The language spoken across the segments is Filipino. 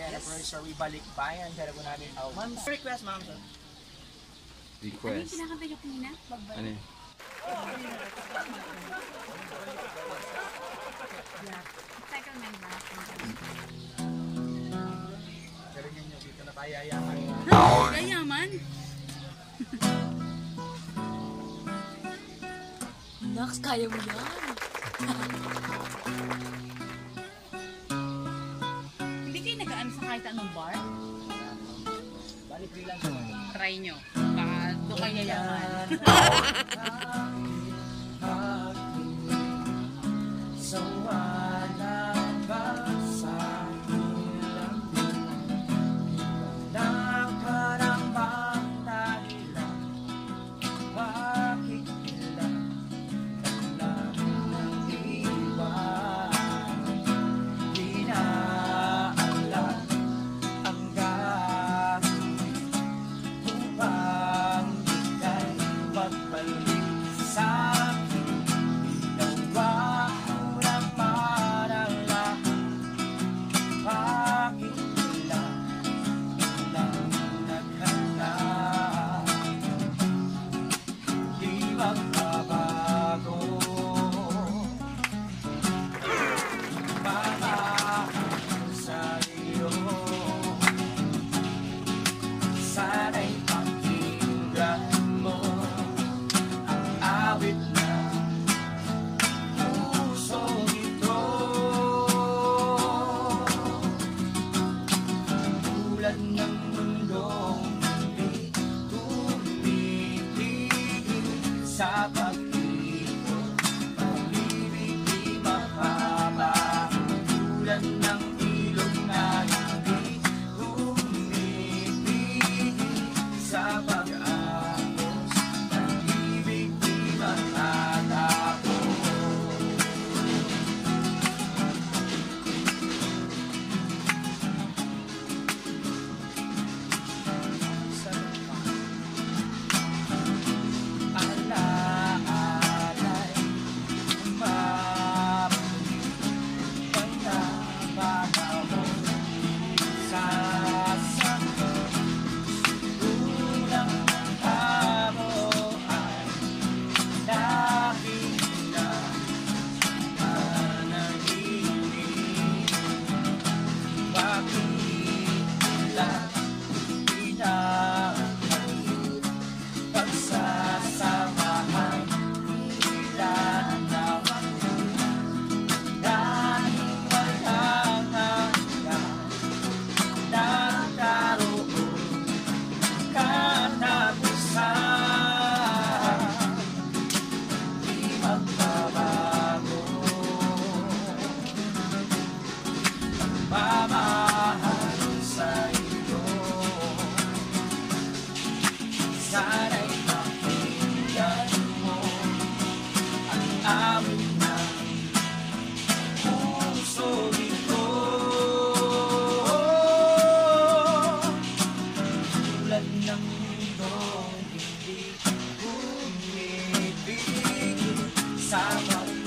sir, baka na rin po yung birthday, anniversary, balik bayan, kaya po namin. Oh, ma'am, request, ma'am, sir. Ano yung Request. kinakanta niyo kanina? Ano yun? Cycle man ba? Pero yun yung dito na tayo yayaman. Yayaman? Nax, kaya mo yan. kahit anong bar? Balik free lang. Try nyo. Baka doon kayo yayaman. sa mamahal sa iyo Sana'y mo ang amin na puso nito Tulad ng mundong hindi umibig sa mga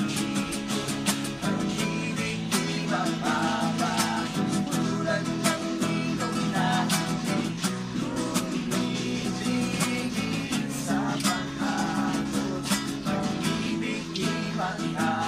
Maria.